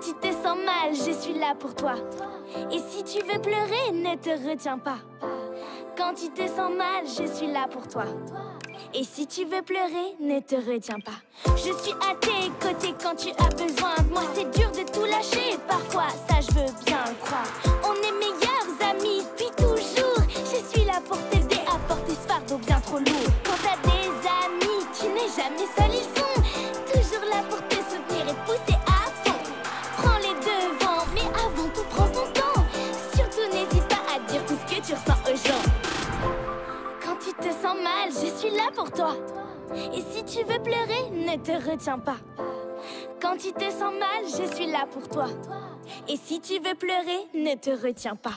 tu te sens mal, je suis là pour toi. Et si tu veux pleurer, ne te retiens pas. Quand tu te sens mal, je suis là pour toi. Et si tu veux pleurer, ne te retiens pas. Je suis à tes côtés quand tu as besoin moi. C'est dur de tout lâcher, parfois, ça je veux bien croire. On est meilleurs amis depuis toujours. Je suis là pour t'aider à porter ce fardeau bien trop lourd. Quand t'as des amis, tu n'es jamais seul, tu te sens mal, je suis là pour toi. Et si tu veux pleurer, ne te retiens pas. Quand tu te sens mal, je suis là pour toi. Et si tu veux pleurer, ne te retiens pas.